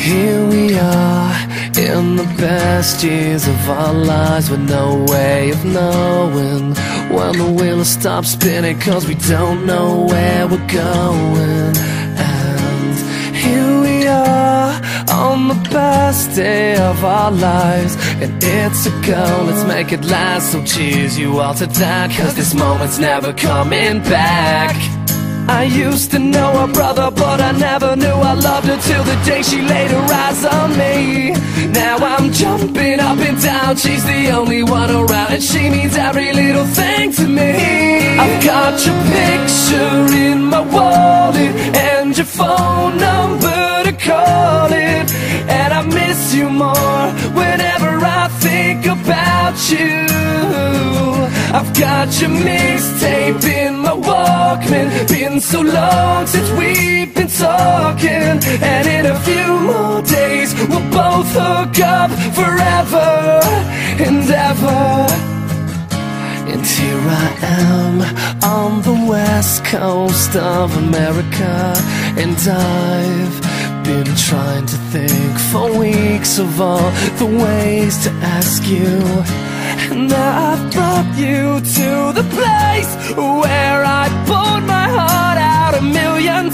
Here we are in the best years of our lives with no way of knowing when the wheel stops spinning cause we don't know where we're going. And here we are on the best day of our lives and it's a go, let's make it last so cheers you all to that cause this moment's never coming back. I used to know her brother, but I never knew I loved her till the day she laid her eyes on me. Now I'm jumping up and down, she's the only one around, and she means every little thing to me. I've got your picture in my wallet and your phone number to call it, and I miss you more whenever I think about you. I've got your mixtape. So long since we've been talking, and in a few more days we'll both hook up forever and ever. And here I am on the west coast of America, and I've been trying to think for weeks of all the ways to ask you. And I've brought you to the place where I poured my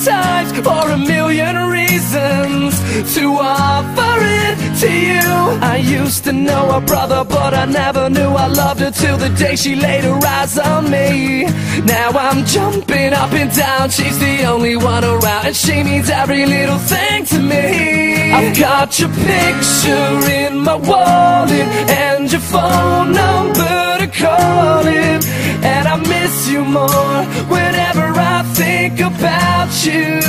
times for a million reasons to offer it to you. I used to know her brother, but I never knew I loved her till the day she laid her eyes on me. Now I'm jumping up and down, she's the only one around, and she means every little thing to me. I've got your picture in my wallet and your phone number to call it, and I miss you more whenever I think about you.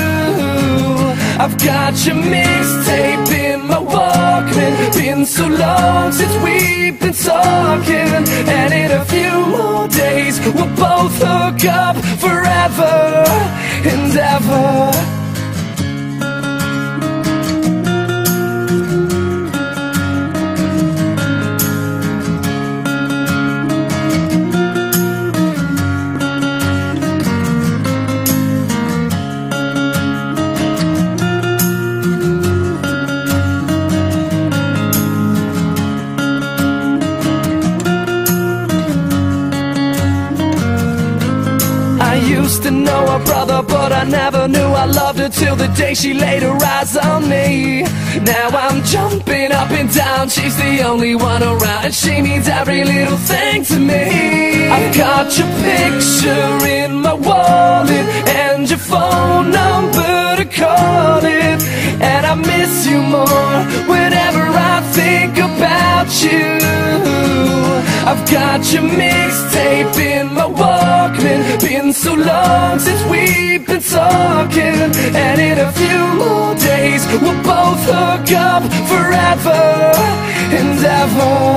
I've got your mixtape in my Walkman. Been so long since we've been talking, and in a few more days we'll both hook up forever and ever. Used to know her brother, but I never knew I loved her till the day she laid her eyes on me. Now I'm jumping up and down, she's the only one around, and she means every little thing to me. I've got your picture in my wallet and your phone number to call it, and I miss you more whenever I think about you. I've got your mixtape in my Walkman. Been so long since we've been talking, and in a few more days we'll both hook up forever and ever.